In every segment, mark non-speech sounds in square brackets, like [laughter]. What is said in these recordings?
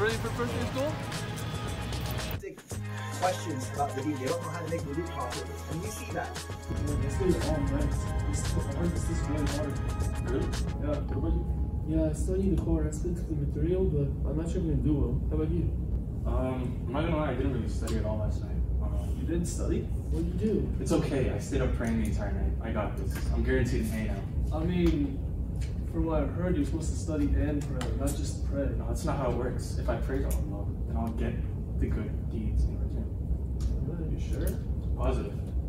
Ready for first day of school? questions about the heat. They don't know how to make the root properly. And we see that. It's still all nice. It's still, I heard this is really hard. Really? Yeah. What about you? Yeah, I studied the core aspects of the material, but I'm not sure I'm gonna do well. How about you? Um, I'm not gonna lie, I didn't really study at all last night. Um, You didn't study? What did you do? it's okay, I stayed up praying the entire night. I got this. I'm guaranteed an A now. I mean, from what I've heard, you're supposed to study and pray, not just pray. No, that's not how it works. If I pray to Allah, then I'll get the good deeds in return. Are you sure? Positive.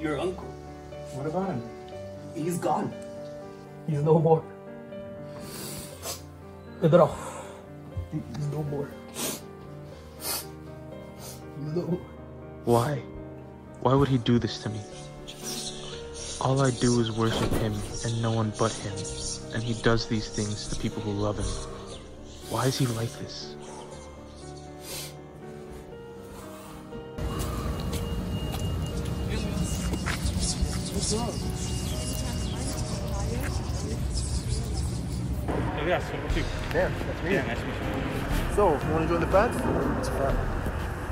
Your uncle. What about him? He's gone. He's no more. Pedro. He's no more. He's no more. Why? Why would he do this to me? All I do is worship him and no one but him, and he does these things to people who love him. Why is he like this? Yeah, that's me. Yeah, nice to. So, you want to join the? It's France.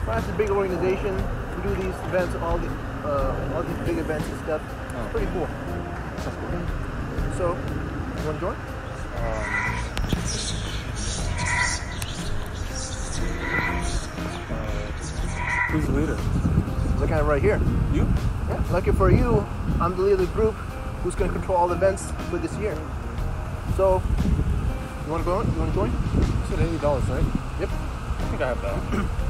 France is a big organization. We do these events, all the, uh, all these big events and stuff. It's pretty cool. So, you want to join? Who's the leader? The guy right here. You? Yeah, lucky for you, I'm the leader of the group who's going to control all the events for this year. So, you want to go? You want to join? You said eighty dollars, right? Yep. I think I have that. [clears throat]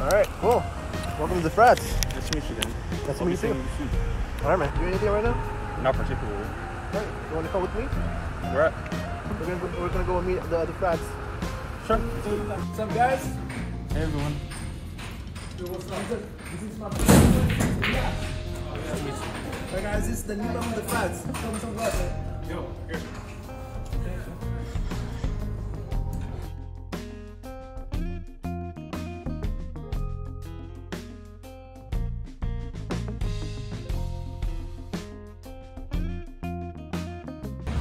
All right, cool. Welcome to the frats. Nice to meet you, Dan. Nice to meet you seeing too. soon. All right, man. You anything right now? Not particularly. All right. You want to come with me? Where at? We're gonna go, we're gonna go meet the other frats. Sure. What's up, guys? Hey, everyone. Hey guys, this is the new of the frats. Tell me something about it. Yo, here.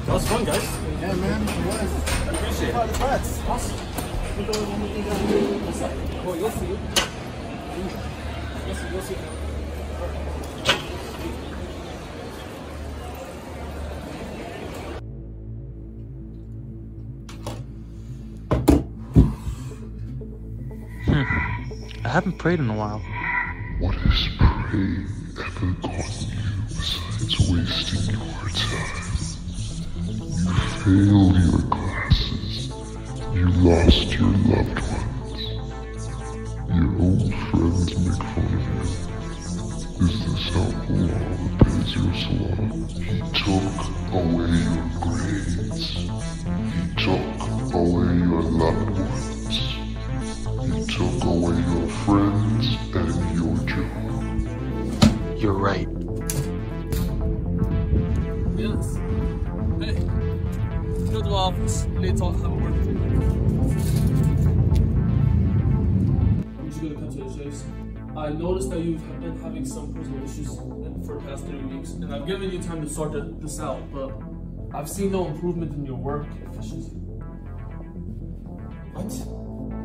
That was fun, guys. Yeah, man. It was. I appreciate Part it. of the frats. Awesome. Oh, you'll see. You'll see, you'll see. I haven't prayed in a while. What has praying ever gotten you besides wasting your time? You failed your classes. You lost your loved ones. Your old friends make fun of you. Is this how Allah repays your salah? He took away your grades. He took away your loved ones. He took away your friends and your job. You're right. How it works. I'm just gonna cut to the chase. I noticed that you've been having some personal issues for the past three weeks, and I've given you time to sort this out, but I've seen no improvement in your work efficiency. What?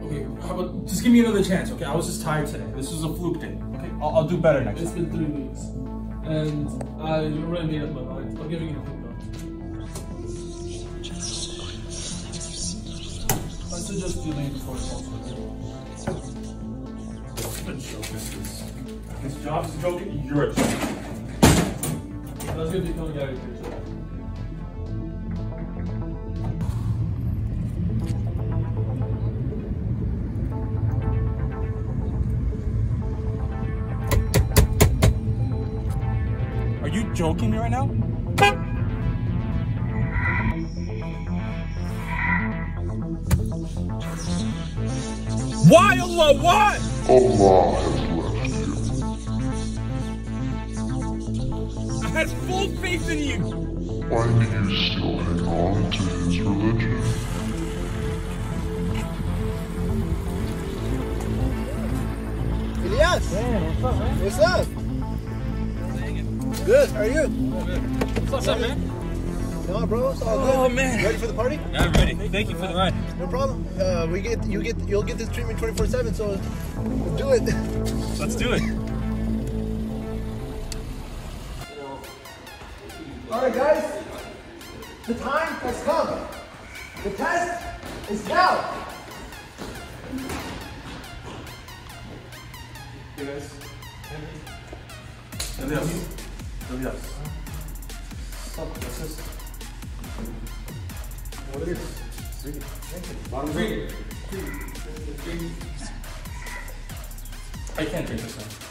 Okay, how about just give me another chance, okay? I was just tired today. This was a fluke day, okay? I'll, I'll do better next It's time. It's been three weeks, and I already made up my mind. I'm giving you a joke. This is his job's a joke. You're a joke. That's gonna be coming out of here. So. Are you joking me right now? Why, Allah? Why? Allah has left him. I had full faith in you. Why do you still hang on to his religion? Ilyas! Man, what's up, man? What's up? Good, how are you? What's up, man? No, bro, it's all good. Oh, man. Ready for the party? I'm ready. Thank you for the ride. No problem. Uh, we get you get you'll get this treatment 24/7. So do it. Let's do it. All right, guys. The time has come. The test is now. Ilyas. Ilyas. Ilyas. Stop. What's this? What it is? Read it. Bottom read it. I can't drink this one.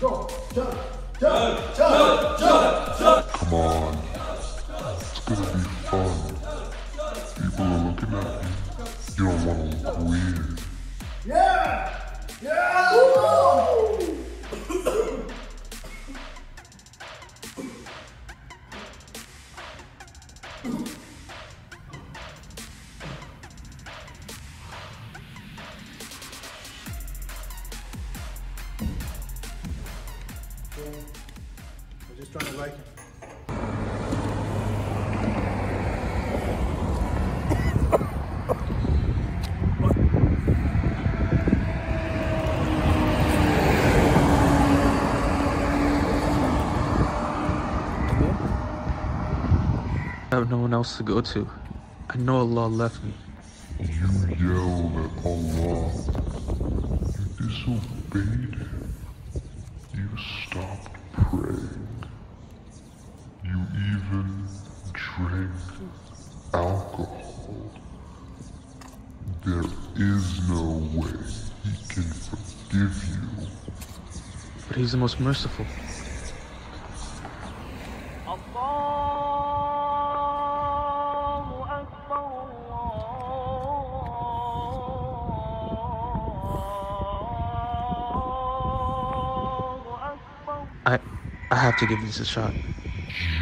Go, Jump! jump, jump, jump, jump. Come on. It's gonna be fun. Just trying to like it. I have no one else to go to. I know Allah left me. You yelled at Allah. You disobeyed him. You stopped praying. You even drank alcohol. There is no way he can forgive you. But he's the most merciful. I I have to give this a shot.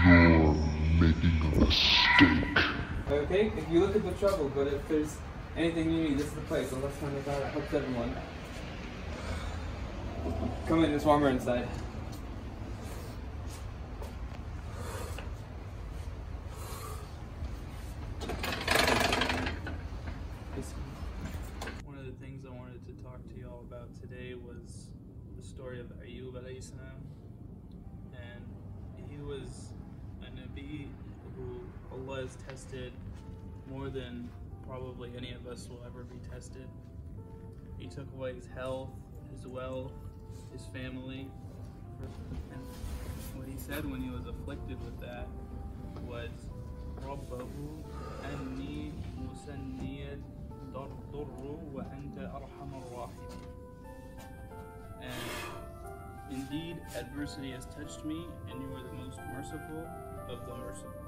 You're making a mistake. Okay, if you look at the trouble, but if there's anything you need, this is the place. So let's find it out. I hope everyone. Come in, it's warmer inside. One of the things I wanted to talk to y'all about today was the story of Ayub alayhi salam. And he was a Nabi who Allah has tested more than probably any of us will ever be tested. He took away his health, his wealth, his family. And what he said when he was afflicted with that was, ربه أني مسني الضر وأنت أرحم الراحمين. And indeed, adversity has touched me, and you are the most merciful of the merciful.